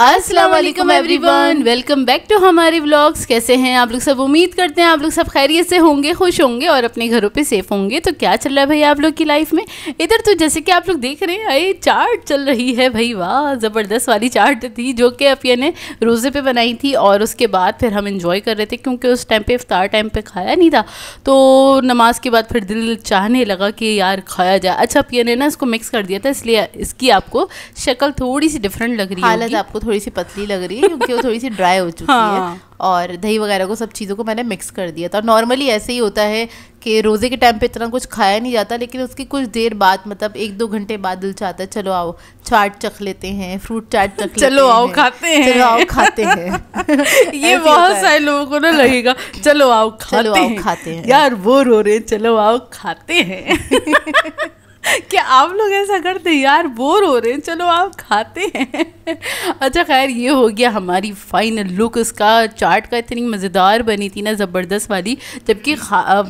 अस्सलाम वालेकुम everyone welcome back to हमारे व्लॉग्स। कैसे हैं आप लोग सब? उम्मीद करते हैं आप लोग सब खैरियत से होंगे खुश होंगे और अपने घरों पे सेफ़ होंगे। तो क्या चल रहा है भाई आप लोग की लाइफ में? इधर तो जैसे कि आप लोग देख रहे हैं अरे चाट चल रही है भाई। वाह ज़बरदस्त वाली चाट थी जो कि अपिया ने रोज़े पर बनाई थी और उसके बाद फिर हम इंजॉय कर रहे थे क्योंकि उस टाइम पर इफ्तार टाइम पर खाया नहीं था। तो नमाज़ के बाद फिर दिल चाहने लगा कि यार खाया जाए। अच्छा अपिया ने ना इसको मिक्स कर दिया था इसलिए इसकी आपको शक्ल थोड़ी सी डिफरेंट लग रही है हालत आपको थोड़ी सी पतली लग रही है क्योंकि वो थोड़ी सी ड्राई हो चुकी हाँ। है। और दही वगैरह को सब चीज़ों को मैंने मिक्स कर दिया था। नॉर्मली ऐसे ही होता है कि रोज़े के टाइम पे इतना कुछ खाया नहीं जाता लेकिन उसकी कुछ देर बाद मतलब एक दो घंटे बाद दिल चाहता है चलो आओ चाट चख लेते हैं फ्रूट चाट चख लेते चलो आओ खाते हैं। चलो आओ खाते हैं। ये बहुत सारे लोगों को ना लगेगा चलो आओ खाते चलो आओ खाते हैं। यार वो रो रहे चलो आओ खाते हैं। क्या आप लोग ऐसा करते हैं? यार बोर हो रहे हैं। चलो आप खाते हैं। अच्छा खैर ये हो गया हमारी फाइनल लुक उसका चाट का इतनी मज़ेदार बनी थी ना ज़बरदस्त वाली। जबकि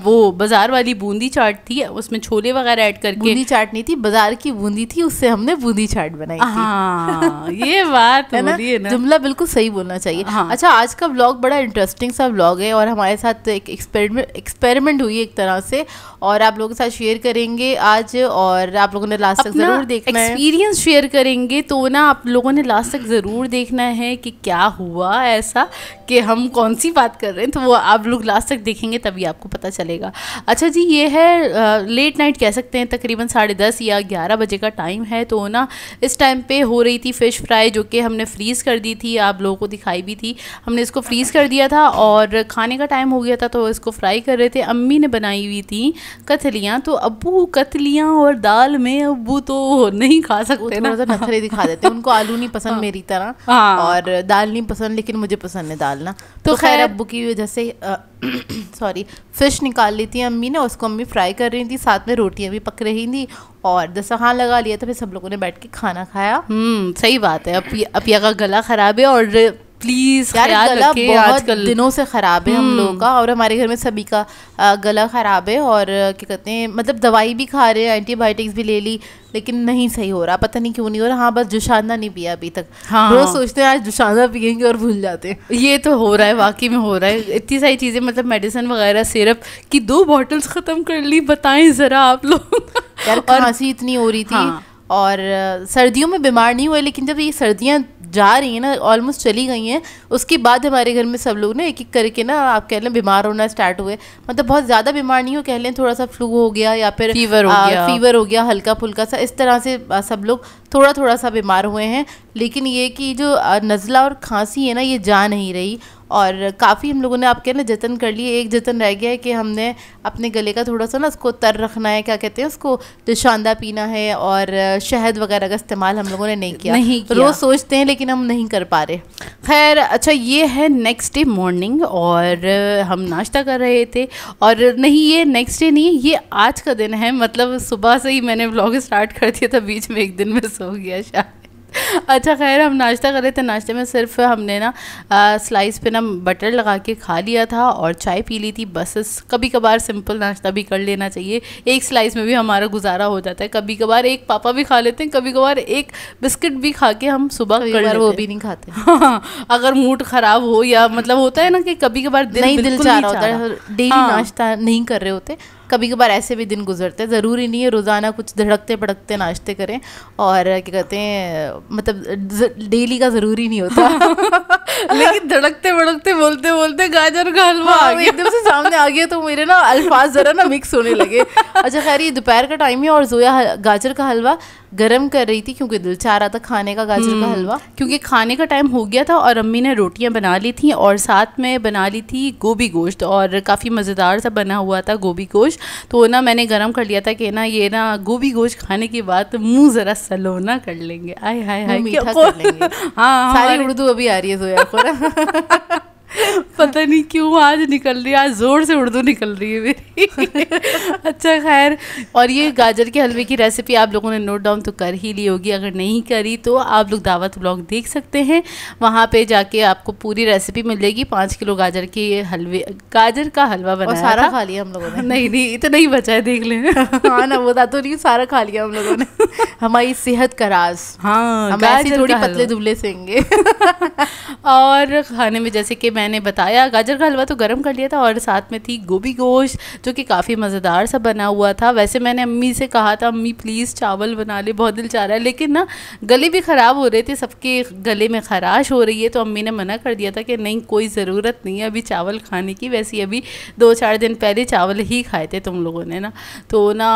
वो बाज़ार वाली बूंदी चाट थी उसमें छोले वगैरह ऐड करके। बूंदी चाट नहीं थी बाज़ार की बूंदी थी उससे हमने बूंदी चाट बनाई थी। हाँ ये बात है ना, ना। जुमला बिल्कुल सही बोलना चाहिए। हाँ। अच्छा आज का ब्लॉग बड़ा इंटरेस्टिंग सा ब्लॉग है और हमारे साथ एक एक्सपेरिमेंट एक्सपेरिमेंट हुई एक तरह से और आप लोगों के साथ शेयर करेंगे। आज और आप लोगों ने लास्ट तक ज़रूर देखना एक्सपीरियंस शेयर करेंगे तो ना आप लोगों ने लास्ट तक ज़रूर देखना है कि क्या हुआ ऐसा। कि हम कौन सी बात कर रहे हैं तो वो आप लोग लास्ट तक देखेंगे तभी आपको पता चलेगा। अच्छा जी ये है लेट नाइट कह सकते हैं तकरीबन साढ़े दस या ग्यारह बजे का टाइम है तो ना इस टाइम पे हो रही थी फ़िश फ्राई जो कि हमने फ्रीज़ कर दी थी आप लोगों को दिखाई भी थी। हमने इसको फ्रीज़ कर दिया था और खाने का टाइम हो गया था तो इसको फ्राई कर रहे थे। अम्मी ने बनाई हुई थी कतलियाँ तो अबू कतलियाँ और दाल में अबू तो नहीं खा सकते ना। नखरे दिखा देते उनको आलू नहीं पसंद हाँ। मेरी तरह हाँ। और दाल नहीं पसंद लेकिन मुझे पसंद है दाल। ना तो, तो खैर अब्बू की वजह से सॉरी फ़िश निकाल ली थी अम्मी ने उसको अम्मी फ्राई कर रही थी साथ में रोटियाँ भी पक रही थी और दस्तरखान लगा लिया था फिर सब लोगों ने बैठ के खाना खाया। हम्म सही बात है अपिया का गला ख़राब है और प्लीज़ यार गला बहुत दिनों से ख़राब है हम हम्म। लोगों का और हमारे घर में सभी का गला ख़राब है और क्या कहते हैं मतलब दवाई भी खा रहे हैं एंटीबायोटिक्स भी ले ली लेकिन नहीं सही हो रहा पता नहीं क्यों नहीं हो रहा। हाँ बस जुशाना नहीं पिया अभी तक। हाँ। रोज सोचते हैं आज जुशाना पियेंगे और भूल जाते हैं। ये तो हो रहा है वाकई में हो रहा है। इतनी सारी चीज़ें मतलब मेडिसिन वगैरह सिरप की दो बॉटल्स ख़त्म कर ली बताएँ ज़रा आप लोग। यार खांसी इतनी हो रही थी हाँ। और सर्दियों में बीमार नहीं हुए लेकिन जब ये सर्दियाँ जा रही हैं ना ऑलमोस्ट चली गई हैं। उसके बाद हमारे घर में सब लोग ना एक एक करके ना आप कह लें बीमार होना स्टार्ट हुए। मतलब बहुत ज़्यादा बीमार नहीं हो कह लें थोड़ा सा फ्लू हो गया या फिर फीवर हो गया। फीवर हो गया हल्का फुल्का सा इस तरह से सब लोग थोड़ा थोड़ा सा बीमार हुए हैं। लेकिन ये कि जो नज़ला और खांसी है ना ये जा नहीं रही। और काफ़ी हम लोगों ने आपके ना जतन कर लिए। एक जतन रह गया है कि हमने अपने गले का थोड़ा सा ना उसको तर रखना है क्या कहते हैं उसको जो शानदा पीना है और शहद वगैरह का इस्तेमाल हम लोगों ने नहीं किया। नहीं किया। रोज़ सोचते हैं लेकिन हम नहीं कर पा रहे। खैर अच्छा ये है नेक्स्ट डे मॉर्निंग और हम नाश्ता कर रहे थे। और नहीं ये नेक्स्ट डे नहीं ये आज का दिन है। मतलब सुबह से ही मैंने ब्लॉग स्टार्ट कर दिया था बीच में एक दिन में सो गया शायद। अच्छा खैर हम नाश्ता कर रहे थे। नाश्ते में सिर्फ़ हमने ना स्लाइस पे ना बटर लगा के खा लिया था और चाय पी ली थी। बस कभी कभार सिंपल नाश्ता भी कर लेना चाहिए। एक स्लाइस में भी हमारा गुजारा हो जाता है। कभी कभार एक पापा भी खा लेते हैं कभी कभार एक बिस्किट भी खा के हम सुबह कर लेते वो भी नहीं खाते। हाँ अगर मूड ख़राब हो या मतलब होता है ना कि कभी कभार दिल दिल चाह रहा होता है। डेली हाँ। नाश्ता नहीं कर रहे होते। कभी कभार ऐसे भी दिन गुजरते हैं। ज़रूरी नहीं है रोज़ाना कुछ धड़कते भड़कते नाश्ते करें और क्या कहते हैं मतलब डेली का ज़रूरी नहीं होता। लेकिन धड़कते भड़कते बोलते बोलते गाजर का हलवा हाँ, एकदम से सामने आ गया तो मेरे ना अल्फाज ज़रा ना मिक्स होने लगे। अच्छा खैर ये दोपहर का टाइम है और जोया गाजर का हलवा गर्म कर रही थी क्योंकि दिल चाह रहा था खाने का गाजर का हम्म, हलवा। क्योंकि खाने का टाइम हो गया था और अम्मी ने रोटियाँ बना ली थी और साथ में बना ली थी गोभी गोश्त और काफ़ी मज़ेदार सा बना हुआ था गोभी गोश्त। तो ना मैंने गर्म कर लिया था कि ना ये ना गोभी गोश्त खाने के बाद मुँह ज़रा सलोना कर लेंगे। आए हाय हाय मीठा कर लेंगे। हाँ सारी उर्दू अभी आ रही है पता नहीं क्यों आज निकल रही है आज ज़ोर से उर्दू निकल रही है मेरी। अच्छा खैर और ये गाजर के हलवे की रेसिपी आप लोगों ने नोट डाउन तो कर ही ली होगी अगर नहीं करी तो आप लोग दावत ब्लॉग देख सकते हैं। वहाँ पे जाके आपको पूरी रेसिपी मिल जाएगी पाँच किलो गाजर के हलवे गाजर का हलवा बनाया सारा खा लिया हम लोगों ने। नहीं नहीं इतना ही बचा है देख लें। हाँ ना बता तो नहीं सारा खा लिया हम लोगों ने। हमारी सेहत का राज। हाँ थोड़ी पतले दुबले सेंगे और खाने में जैसे कि मैंने बताया, गाजर का हलवा तो गर्म कर लिया था और साथ में थी गोभी गोश्त, जो कि काफ़ी मज़ेदार सा बना हुआ था। वैसे मैंने अम्मी से कहा था, अम्मी प्लीज़ चावल बना ले, बहुत दिल चाह रहा है। लेकिन ना, गले भी ख़राब हो रहे थे, सबके गले में खराश हो रही है तो अम्मी ने मना कर दिया था कि, नहीं, कोई ज़रूरत नहीं है अभी चावल खाने की। वैसे अभी दो चार दिन पहले चावल ही खाए थे तुम लोगों ने ना। तो ना,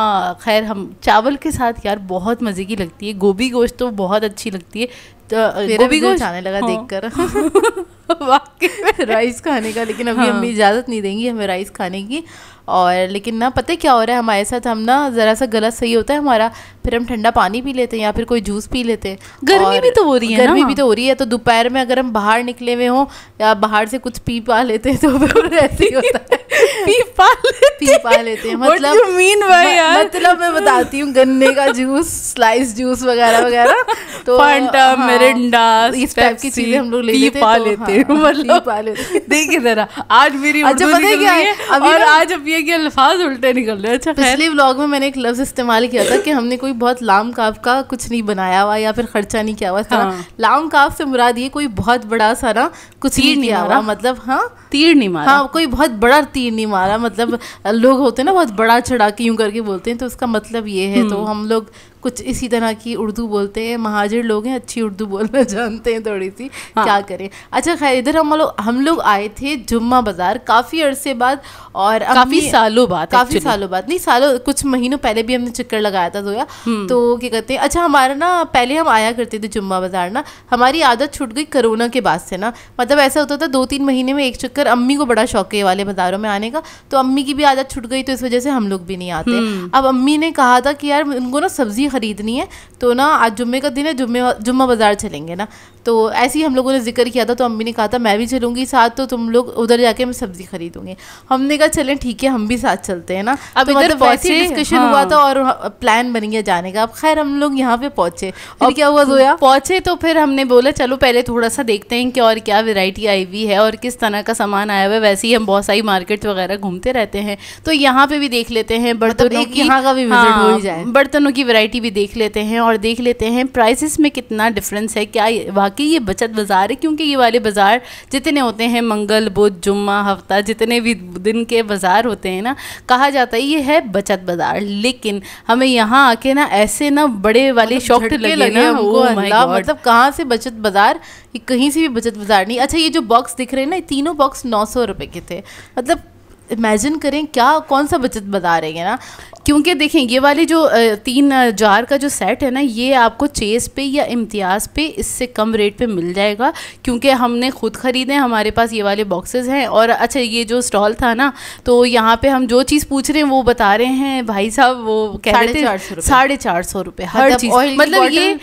खैर हम, चावल के साथ यार बहुत मज़े की लगती है। गोभी गोश्त तो बहुत अच्छी लगती है। गोभी भी दिल गोश्त चाहने लगा हाँ। देखकर वाकई राइस खाने का लेकिन अभी हाँ। अम्मी इजाज़त नहीं देंगी हमें राइस खाने की और लेकिन ना पता है क्या हो रहा है हमारे साथ हम ना ज़रा सा गला सही होता है हमारा फिर हम ठंडा पानी पी लेते हैं या फिर कोई जूस पी लेते हैं गर्मी भी तो हो रही है गर्मी ना। भी तो हो रही है तो दोपहर में अगर हम बाहर निकले हुए हों या बाहर से कुछ पी पा लेते हैं तो ऐसे ही होता है पी पा लेते पी पा लेते हैं मतलब you mean by यार? मतलब मैं बताती हूँ गन्ने का जूस स्लाइस जूस वगैरह वगैरह तो फांटा हाँ, मिरिंडा इस टाइप की चीज़ें हम लोग ले लेते पा तो लेते हाँ, हैं, मतलब पी पा लेते हैं। देखिए जरा आज मेरी अच्छा, पता है क्या है? और आज अब ये कि अल्फाज उल्टे निकल रहे हैं अच्छा पिछले व्लॉग में मैंने एक लफ्ज इस्तेमाल किया था कि हमने कोई बहुत लाम काफ का कुछ नहीं बनाया हुआ या फिर खर्चा नहीं किया हुआ था हाँ। लाम काफ से मुराद ये कोई बहुत बड़ा सा ना कुछ नहीं किया हुआ मतलब हाँ तीर नहीं मारा। हाँ कोई बहुत बड़ा तीर नहीं मारा मतलब लोग होते हैं ना बहुत बड़ा चढ़ा के यूँ करके बोलते हैं तो उसका मतलब ये है तो हम लोग कुछ इसी तरह की उर्दू बोलते हैं महाजिर लोग हैं अच्छी उर्दू बोलना जानते हैं थोड़ी सी हाँ। क्या करें अच्छा खैर इधर हम लोग हम लोग आए थे जुम्मा बाज़ार काफ़ी अरसे बाद और काफ़ी सालों बाद काफ़ी सालों बाद नहीं सालों कुछ महीनों पहले भी हमने चक्कर लगाया था जोया हम्म। तो क्या कहते हैं अच्छा हमारा ना पहले हम आया करते थे जुम्मा बाज़ार ना हमारी आदत छूट गई कोरोना के बाद से ना मतलब ऐसा होता था दो तीन महीने में एक चक्कर अम्मी को बड़ा शौक है वाले बाजारों में आने का तो अम्मी की भी आदत छूट गई तो इस वजह से हम लोग भी नहीं आते हम्म। अब अम्मी ने कहा था कि यार उनको ना सब्ज़ी खरीदनी है तो ना आज जुम्मे का दिन है जुम्मे जुम्मा बाज़ार चलेंगे ना। तो ऐसे ही हम लोगों ने ज़िक्र किया था तो अम्मी ने कहा था मैं भी चलूँगी साथ तो तुम लोग उधर जाके मैं सब्ज़ी खरीदूँगी। हमने कहा चलें ठीक है हम भी साथ चलते हैं ना। अब तो इधर मतलब वैसे डिस्कशन हाँ। हुआ था और प्लान बन गया जाने का। अब खैर हम लोग यहाँ पे पहुँचे। और क्या हुआ जोया? पहुँचे तो फिर हमने बोला चलो पहले थोड़ा सा देखते हैं कि और क्या वैरायटी आई हुई है और किस तरह का सामान आया हुआ है। वैसे ही हम बहुत सारी मार्केट वगैरह घूमते रहते हैं। तो यहाँ पे भी देख लेते हैं बर्तनों मतलब की यहाँ का भी visit हो जाए। बर्तनों की वैरायटी भी देख लेते हैं और देख लेते हैं प्राइसेस में कितना डिफरेंस है। क्या वाकई ये बचत बाज़ार है? क्योंकि ये वाले बाज़ार जितने होते हैं मंगल बुध जुम्मा हफ़्ता जितने भी दिन के बाज़ार होते हैं ना कहा जाता है ये है बचत बाज़ार। लेकिन हमें यहाँ आके ना ऐसे ना बड़े वाले शॉक्ट झटके लगे लगे ना अल्लाह मतलब कहाँ से बचत बाज़ार कहीं से भी बचत बाज़ार नहीं। अच्छा ये जो बॉक्स दिख रहे हैं ना ये तीनों बॉक्स नौ सौ रुपए के थे। मतलब इमेजिन करें क्या कौन सा बचत बाज़ार है ये ना? क्योंकि देखें ये वाले जो तीन जार का जो सेट है ना ये आपको चेस पे या इम्तियाज़ पे इससे कम रेट पे मिल जाएगा क्योंकि हमने खुद ख़रीदे हमारे पास ये वाले बॉक्सेस हैं और अच्छा ये जो स्टॉल था ना तो यहाँ पे हम जो चीज़ पूछ रहे हैं वो बता रहे हैं भाई साहब वो कह रहे थे साढ़े चार सौ रुपये हर मतलब चीज़। मतलब ये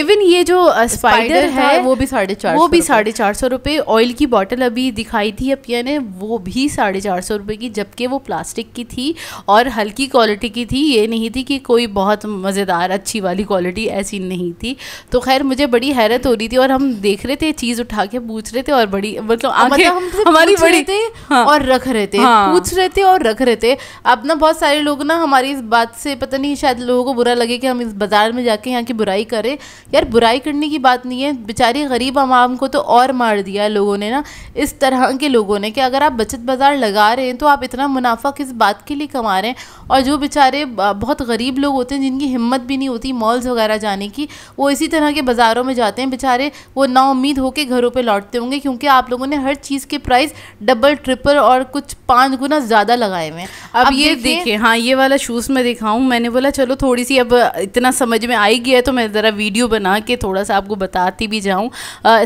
इवन ये जो स्पाइडर है वो भी साढ़े चार वो भी साढ़े चार सौ रुपये ऑयल की बॉटल अभी दिखाई थी अपिया ने वो भी साढ़े चार सौ रुपये की जबकि वो प्लास्टिक की थी और हल्की क्वालिटी की थी। ये नहीं थी कि कोई बहुत मज़ेदार अच्छी वाली क्वालिटी ऐसी नहीं थी। तो खैर मुझे बड़ी हैरत हो रही थी और हम देख रहे थे चीज़ उठा के पूछ रहे थे और बड़ी मतलब आँखें मतलब हमारी बड़ी थे हाँ। और रख रहे थे। हाँ। पूछ रहे थे और रख रहे थे। अब ना बहुत सारे लोग ना हमारी इस बात से पता नहीं शायद लोगों को बुरा लगे कि हम इस बाज़ार में जाके यहाँ की बुराई करें। यार बुराई करने की बात नहीं है। बेचारी गरीब आवाम को तो और मार दिया लोगों ने ना इस तरह के लोगों ने कि अगर आप बचत बाज़ार लगा रहे हैं तो आप इतना मुनाफा किस बात के लिए कमा रहे हैं? और जो बेचारे बहुत गरीब लोग होते हैं जिनकी हिम्मत भी नहीं होती मॉल्स वगैरह जाने की वो इसी तरह के बाज़ारों में जाते हैं। बेचारे वो नाउम्मीद होकर घरों पर लौटते होंगे क्योंकि आप लोगों ने हर चीज़ के प्राइस डबल ट्रिपल और कुछ पाँच गुना ज़्यादा लगाए हुए हैं। अब ये देखिए हाँ ये वाला शूज़ मैं दिखाऊँ मैंने बोला चलो थोड़ी सी अब इतना समझ में आई गया है तो मैं ज़रा वीडियो बना के थोड़ा सा आपको बताती भी जाऊँ।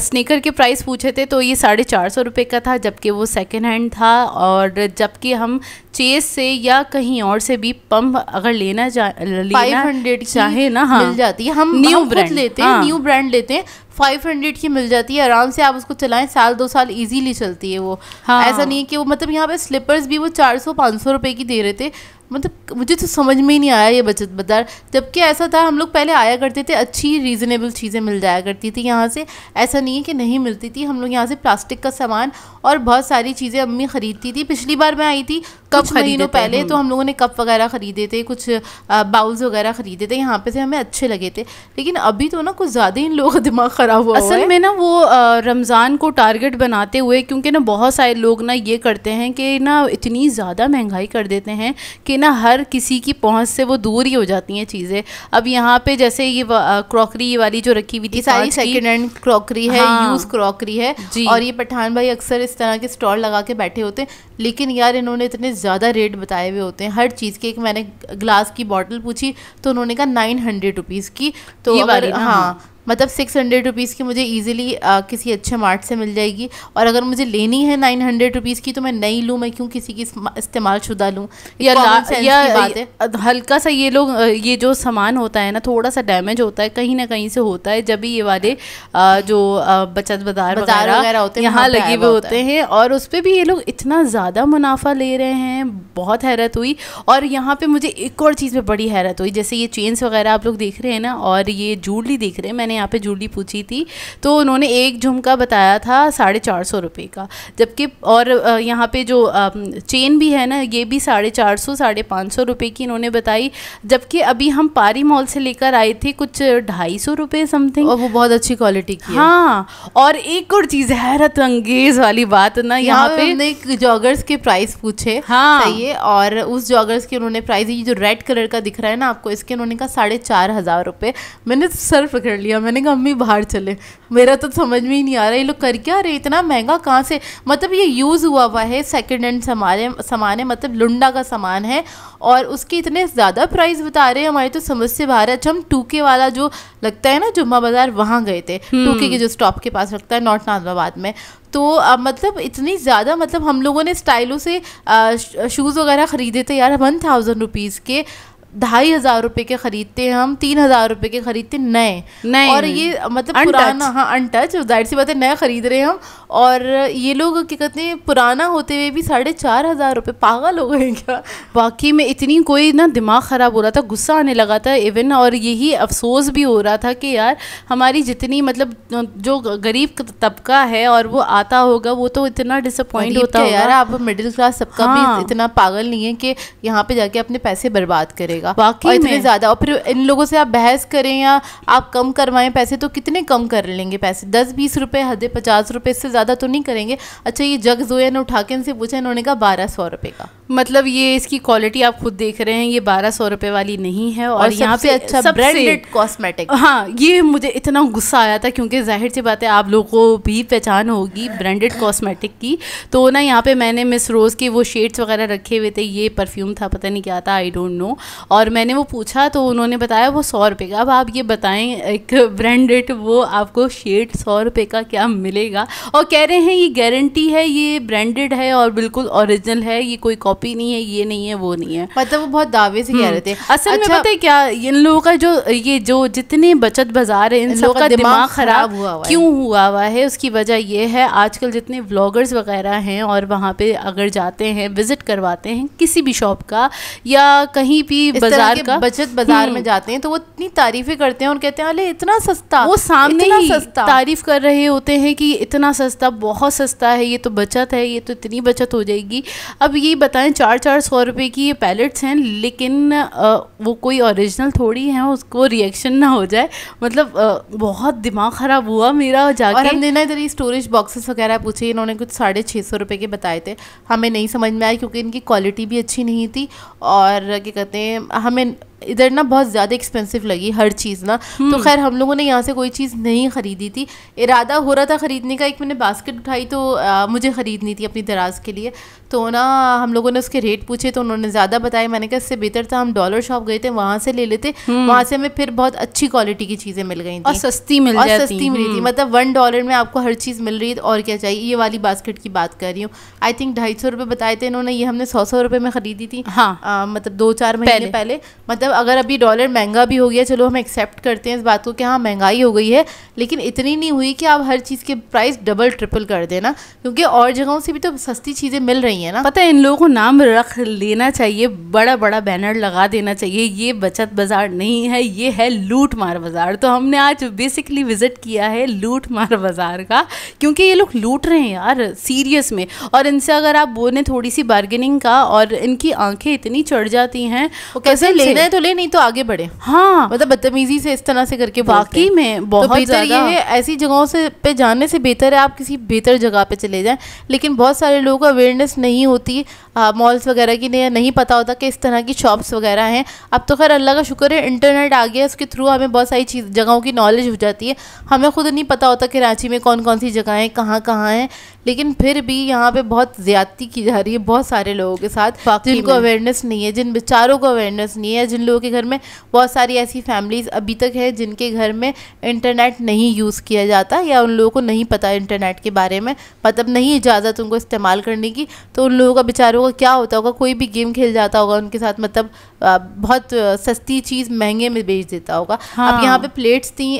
स्नीकर के प्राइस पूछे थे तो ये साढ़े चार सौ रुपये का था जबकि वो सेकेंड हैंड था और जबकि हम चेस से या कहीं और से भी पंप अगर लेना जा लेना 500 चाहे ना हाँ। मिल जाती है। हम न्यू ब्रांड लेते हैं हाँ। न्यू ब्रांड लेते हैं। फाइव हंड्रेड की मिल जाती है आराम से आप उसको चलाएँ साल दो साल इजीली चलती है वो। हाँ। ऐसा नहीं है कि वो मतलब यहाँ पे स्लीपर्स भी वो चार सौ पाँच सौ रुपये की दे रहे थे। मतलब मुझे तो समझ में ही नहीं आया ये बचत बाज़ार जबकि ऐसा था हम लोग पहले आया करते थे अच्छी रीज़नेबल चीज़ें मिल जाया करती थी यहाँ से। ऐसा नहीं है कि नहीं मिलती थी हम लोग यहाँ से प्लास्टिक का सामान और बहुत सारी चीज़ें अम्मी ख़रीदती थी। पिछली बार मैं आई थी कप महीनों खरीदे पहले तो हम लोगों ने कप वगैरह ख़रीदे थे कुछ बाउल्स वगैरह ख़रीदे थे यहाँ पे से हमें अच्छे लगे थे। लेकिन अभी तो ना कुछ ज़्यादा ही इन लोगों का दिमाग ख़राब हुआ असल में ना वो रमज़ान को टारगेट बनाते हुए क्योंकि ना बहुत सारे लोग ना ये करते हैं कि ना इतनी ज़्यादा महँगाई कर देते हैं कि ना हर किसी की पहुँच से वो दूर ही हो जाती हैं चीज़ें। अब यहाँ पे जैसे ये क्रॉकरी वाली जो रखी हुई थी सारी सेकेंड हैंड क्रॉकरी है हाँ। यूज़ क्रॉकरी है जी। और ये पठान भाई अक्सर इस तरह के स्टॉल लगा के बैठे होते हैं लेकिन यार इन्होंने इतने ज़्यादा रेट बताए हुए होते हैं। हर चीज़ के एक मैंने ग्लास की बॉटल पूछी तो उन्होंने कहा नाइन हंड्रेड रुपीज़ की। तो ये अगर हाँ। मतलब सिक्स हंड्रेड रुपीज़ की मुझे ईजिली किसी अच्छे मार्ट से मिल जाएगी। और अगर मुझे लेनी है नाइन हंड्रेड रुपीज़ की तो मैं नहीं लूँ मैं क्यों किसी की इस्तेमाल शुदा लूँ? या या की बात है। हल्का सा ये लोग ये जो सामान होता है ना थोड़ा सा डैमेज होता है कहीं ना कहीं से होता है जब भी ये वाले जो बचत बाज़ार बाज़ार वगैरह होते हैं, यहाँ लगे हुए होते हैं। और उस पर भी ये लोग इतना ज़्यादा मुनाफा ले रहे हैं बहुत हैरत हुई। और यहाँ पे मुझे एक और चीज़ में बड़ी हैरत हुई जैसे ये चेन्स वगैरह आप लोग देख रहे हैं ना और ये जूडली देख रहे हैं मैंने यहाँ पे जूडली पूछी थी तो उन्होंने एक झुमका बताया था साढ़े चार सौ रुपये का जबकि और यहाँ पे जो चेन भी है ना ये भी साढ़े चार सौ साढ़े पाँच सौ रुपये की इन्होंने बताई जबकि अभी हम पारी मॉल से लेकर आए थे कुछ ढाई सौ रुपये समथिंग। और वो बहुत अच्छी क्वालिटी की है। और एक और चीज़ हैरत अंगेज वाली बात ना यहाँ पे। हमने जॉगर्स के प्राइस पूछे हाँ। है और उस जॉगर्स के उन्होंने प्राइस ये जो रेड कलर का दिख रहा है ना आपको इसके उन्होंने कहा साढ़े चार हज़ार रुपये मैंने तो सर पकड़ लिया मैंने कहा अम्मी बाहर चले। मेरा तो समझ में ही नहीं आ रहा ये लोग कर क्या रहे इतना महँगा कहाँ से? मतलब ये यूज़ हुआ हुआ है सेकेंड हैंड सामान सामान है मतलब लुंडा का सामान है और उसके इतने ज़्यादा प्राइस बता रहे हैं हमारे तो समझ से बाहर है। अच्छा हम टूके वाला जो लगता है ना जुम्मा बाज़ार वहाँ गए थे। टूके के जो स्टॉप के पास लगता है नॉर्थ नाजमाबाद में। तो अ, मतलब इतनी ज़्यादा मतलब हम लोगों ने स्टाइलों से शूज़ वगैरह ख़रीदे थे यार वन थाउज़ेंड रुपीज़ के। ढाई हज़ार रुपए के खरीदते हैं हम तीन हज़ार रुपए के खरीदते नए। नए और ये मतलब. पुराना हाँ अनटच ज़ाहिर सी बात है नया खरीद रहे हैं हम। और ये लोग क्या कहते हैं पुराना होते हुए भी साढ़े चार हज़ार रुपये पागल हो गए क्या? वाकई में इतनी कोई ना दिमाग ख़राब हो रहा था गुस्सा आने लगा था इवन और यही अफसोस भी हो रहा था कि यार हमारी जितनी मतलब जो गरीब तबका है और वो आता होगा वो तो इतना डिसअपॉइंट होता है यार आप मिडिल क्लास सबका हाँ। भी इतना पागल नहीं है कि यहाँ पे जाके अपने पैसे बर्बाद करेगा। वाकई और इतने। ज़्यादा और फिर इन लोगों से आप बहस करें या आप कम करवाएँ पैसे तो कितने कम कर लेंगे पैसे? दस बीस रुपए हदे पचास रुपए इससे ज़्यादा तो नहीं करेंगे। अच्छा ये जग जोया ने उठा के इनसे पूछा इन्होंने कहा बारह सौ रुपए का। मतलब ये इसकी क्वालिटी आप खुद देख रहे हैं ये बारह सौ रुपये वाली नहीं है और, और यहाँ पे अच्छा ब्रांडेड कॉस्मेटिक हाँ ये मुझे इतना गुस्सा आया था क्योंकि ज़ाहिर सी बात है आप लोगों को भी पहचान होगी ब्रांडेड कॉस्मेटिक की। तो ना यहाँ पे मैंने मिस रोज़ के वो शेड्स वगैरह रखे हुए थे ये परफ्यूम था पता नहीं क्या था आई डोंट नो और मैंने वो पूछा तो उन्होंने बताया वो सौ रुपये का। अब आप ये बताएँ एक ब्रांडेड वो आपको शेड सौ रुपये का क्या मिलेगा? और कह रहे हैं ये गारंटी है ये ब्रांडेड है और बिल्कुल ओरिजिनल है ये कोई कॉपी नहीं है ये नहीं है वो नहीं है। मतलब वो बहुत दावे से कह रहे थे। असल अच्छा, में पता है क्या इन लोगों का जो ये जो जितने बचत बाज़ार है इन लोगों का दिमाग खराब हुआ हुआ क्यों हुआ हुआ है? उसकी वजह ये है आजकल जितने व्लॉगर्स वगैरह हैं और वहाँ पे अगर जाते हैं विज़िट करवाते हैं किसी भी शॉप का या कहीं भी बाज़ार का बचत बाज़ार हम्म। में जाते हैं तो वो इतनी तारीफें करते हैं और कहते हैं अरे इतना सस्ता वो सामने ही सस्ता। तारीफ़ कर रहे होते हैं कि इतना सस्ता बहुत सस्ता है ये तो बचत है ये तो इतनी बचत हो जाएगी। अब ये बताएँ चार चार सौ रुपए की ये पैलेट्स हैं लेकिन अ, वो कोई ओरिजिनल थोड़ी है उसको रिएक्शन ना हो जाए। मतलब अ, बहुत दिमाग ख़राब हुआ मेरा और जाके हमने ना इधर ये स्टोरेज बॉक्सेस वगैरह पूछे इन्होंने कुछ साढ़े छः सौ रुपये के बताए थे। हमें नहीं समझ में आया क्योंकि इनकी क्वालिटी भी अच्छी नहीं थी और क्या कहते हैं हमें इधर ना बहुत ज़्यादा एक्सपेंसिव लगी हर चीज़ ना। तो खैर हम लोगों ने यहाँ से कोई चीज़ नहीं ख़रीदी थी। इरादा हो रहा था ख़रीदने का एक मैंने बास्केट उठाई तो आ, मुझे ख़रीदनी थी अपनी दराज के लिए। तो ना हम लोगों ने उसके रेट पूछे तो उन्होंने ज़्यादा बताया मैंने कहा इससे बेहतर था हम डॉलर शॉप गए थे वहाँ से ले लेते। वहाँ से हमें फिर बहुत अच्छी क्वालिटी की चीज़ें मिल गई और सस्ती मिल और सस्ती मिली थी। मतलब वन डॉलर में आपको हर चीज़ मिल रही है और क्या चाहिए? ये वाली बास्केट की बात कर रही हूँ। आई थिंक ढाई सौ रुपये बताए थे इन्होंने। ये हमने सौ सौ रुपये में ख़रीदी थी। हाँ। मतलब दो चार महीने पहले। पहले, मतलब अगर अभी डॉलर महँगा भी हो गया चलो हम एक्सेप्ट करते हैं इस बात को कि हाँ महँगाई हो गई है लेकिन इतनी नहीं हुई कि आप हर चीज़ के प्राइस डबल ट्रिपल कर देना क्योंकि और जगहों से भी तो सस्ती चीज़ें मिल रही हैं ना। पता है इन लोगों को नाम रख लेना चाहिए बड़ा बड़ा बैनर लगा देना चाहिए ये बचत बाज़ार नहीं है ये है लूट मार बाज़ार। तो हमने आज बेसिकली विज़िट किया है लूट मार बाज़ार का क्योंकि ये लोग लूट रहे हैं यार सीरियस में। और इनसे अगर आप बोले थोड़ी सी बार्गेनिंग का और इनकी आँखें इतनी चढ़ जाती हैं कैसे लेना है तो ले नहीं तो आगे बढ़े। हाँ। मतलब बदतमीजी से इस तरह से करके बाकी में बहुत तो बेहतर ये है ऐसी जगहों से पे जाने से बेहतर है आप किसी बेहतर जगह पे चले जाएँ। लेकिन बहुत सारे लोगों को अवेयरनेस नहीं होती मॉल्स वगैरह की नहीं नहीं पता होता कि इस तरह की शॉप्स वगैरह हैं। अब तो खैर अल्लाह का शुक्र है इंटरनेट आ गया उसके थ्रू हमें बहुत सारी चीज़ जगहों की नॉलेज हो जाती है। हमें खुद नहीं पता होता कि रांची में कौन कौन सी जगहें कहाँ कहाँ हैं। लेकिन फिर भी यहाँ पे बहुत ज़्यादती की जा रही है बहुत सारे लोगों के साथ जिनको अवेयरनेस नहीं है जिन बेचारों को अवेयरनेस नहीं है जिन लोगों के घर में बहुत सारी ऐसी फैमिलीज़ अभी तक है जिनके घर में इंटरनेट नहीं यूज़ किया जाता या उन लोगों को नहीं पता इंटरनेट के बारे में मतलब नहीं इजाज़त उनको इस्तेमाल करने की तो उन लोगों का बेचारों का क्या होता होगा? कोई भी गेम खेल जाता होगा उनके साथ मतलब बहुत सस्ती चीज़ महँगे में बेच देता होगा। हाँ। अब यहाँ पे प्लेट्स थी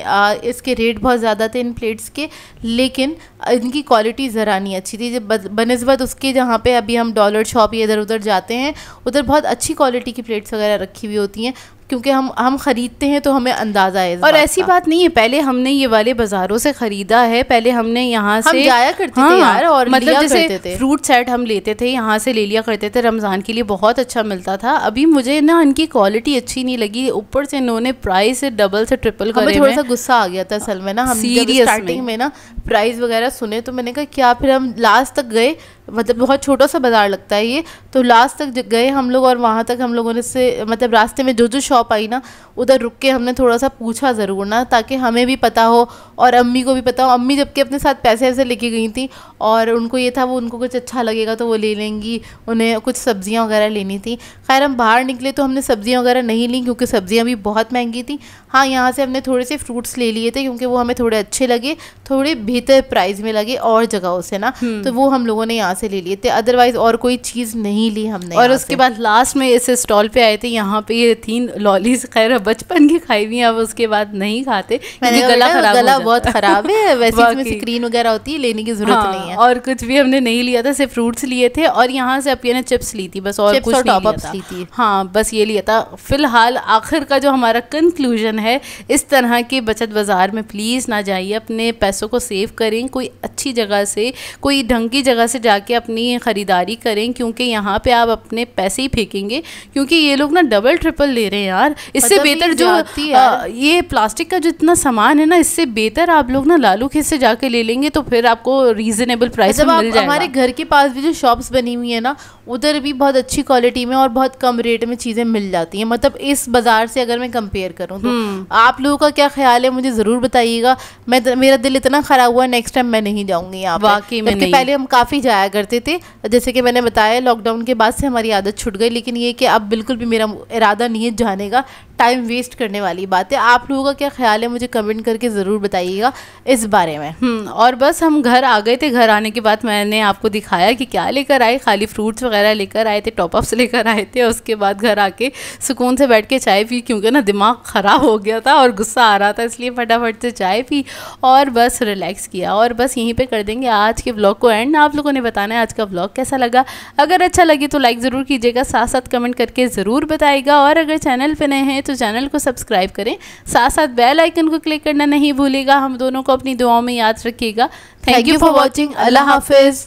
इसके रेट बहुत ज़्यादा थे इन प्लेट्स के लेकिन इनकी क्वालिटी ज़रा नहीं अच्छी थी। जब बनस्बत उसके जहाँ पे अभी हम डॉलर शॉप इधर उधर जाते हैं उधर बहुत अच्छी क्वालिटी की प्लेट्स वगैरह रखी हुई होती हैं। क्योंकि हम हम ख़रीदते हैं तो हमें अंदाज़ा है और ऐसी बात नहीं है पहले हमने ये वाले बाज़ारों से ख़रीदा है पहले हमने यहाँ से हम जाया करते हाँ, थे यार और मतलब जैसे फ्रूट सेट हम लेते थे यहाँ से ले लिया करते थे रमज़ान के लिए बहुत अच्छा मिलता था। अभी मुझे ना इनकी क्वालिटी अच्छी नहीं लगी ऊपर से इन्होंने प्राइस डबल से ट्रिपल कर थोड़ा सा गुस्सा आ गया था असल में ना हम स्टार्टिंग में। ना प्राइस वगैरह सुने तो मैंने कहा क्या फिर हम लास्ट तक गए? मतलब बहुत छोटा सा बाज़ार लगता है ये। तो लास्ट तक गए हम लोग और वहाँ तक हम लोगों ने से मतलब रास्ते में जो जो शॉप आई ना उधर रुक के हमने थोड़ा सा पूछा ज़रूर ना ताकि हमें भी पता हो और अम्मी को भी पता हो। अम्मी जबकि अपने साथ पैसे ऐसे लेके गई थी और उनको ये था वो उनको कुछ अच्छा लगेगा तो वो ले लेंगी उन्हें कुछ सब्ज़ियाँ वगैरह लेनी थी। खैर हम बाहर निकले तो हमने सब्ज़ियाँ वगैरह नहीं ली क्योंकि सब्ज़ियाँ भी बहुत महँगी थी। हाँ यहाँ से हमने थोड़े से फ्रूट्स ले लिए थे क्योंकि वो हमें थोड़े अच्छे लगे थोड़े बेहतर प्राइस में लगे और जगहों से ना। हम्म। तो वो हम लोगों ने यहाँ से ले लिए थे अदरवाइज़ और कोई चीज़ नहीं ली हमने और उसके बाद लास्ट में इस स्टॉल पे आए थे यहाँ पे ये तीन लॉलीज खैर बचपन की खाई हुई अब उसके बाद नहीं खाते गला खराब गला बहुत ख़राब है वैसे इसमें स्क्रीन वगैरह होती है लेने की ज़रूरत हाँ, नहीं है। और कुछ भी हमने नहीं लिया था सिर्फ़ फ्रूट्स लिए थे और यहाँ से अपिया ने चिप्स ली थी बस और कुछ नहीं ली थी। हाँ बस ये लिया था। फ़िलहाल आखिर का जो हमारा कंक्लूजन है इस तरह के बचत बाज़ार में प्लीज़ ना जाइए अपने पैसों को सेव करें कोई अच्छी जगह से कोई ढंग की जगह से जाके अपनी ख़रीदारी करें क्योंकि यहाँ पे आप अपने पैसे ही फेंकेंगे। क्योंकि ये लोग ना डबल ट्रिपल ले रहे हैं यार। इससे बेहतर जो आ, ये प्लास्टिक का जो इतना सामान है ना इससे बेहतर आप लोग ना लालू खेत से जाके ले लेंगे तो फिर आपको रीज़नेबल प्राइस मिल जाएगा। हमारे घर के पास भी जो शॉप्स बनी हुई है ना उधर भी बहुत अच्छी क्वालिटी में और बहुत कम रेट में चीज़ें मिल जाती हैं। मतलब इस बाज़ार से अगर मैं कंपेयर करूँ तो। हम्म। आप लोगों का क्या ख्याल है मुझे ज़रूर बताइएगा। मैं मेरा दिल इतना ख़राब हुआ नेक्स्ट टाइम मैं नहीं जाऊँगी यहाँ वाकई में पहले हम काफ़ी जाया करते थे। जैसे कि मैंने बताया लॉकडाउन के बाद से हमारी आदत छूट गई लेकिन ये कि अब बिल्कुल भी मेरा इरादा नहीं है जाने का टाइम वेस्ट करने वाली बात है। आप लोगों का क्या ख्याल है? मुझे कमेंट करके ज़रूर बताइएगा इस बारे में। हम्म, और बस हम घर आ गए थे। घर आने के बाद मैंने आपको दिखाया कि क्या लेकर आए। खाली फ्रूट्स वगैरह लेकर आए थे टॉपअप्स लेकर आए थे उसके बाद घर आके सुकून से बैठ के चाय पी क्योंकि ना दिमाग ख़राब हो गया था और गुस्सा आ रहा था इसलिए फटाफट से चाय पी और बस रिलैक्स किया। और बस यहीं पर कर देंगे आज के ब्लॉग को एंड आप लोगों ने बताना है आज का ब्लॉग कैसा लगा। अगर अच्छा लगे तो लाइक ज़रूर कीजिएगा साथ साथ कमेंट करके ज़रूर बताएगा। और अगर चैनल पर नए हैं तो चैनल को सब्सक्राइब करें। साथ साथ बेल आइकन को क्लिक करना नहीं भूलेगा। हम दोनों को अपनी दुआओं में याद रखिएगा। थैंक यू फॉर वॉचिंग अल्लाह हाफिज़।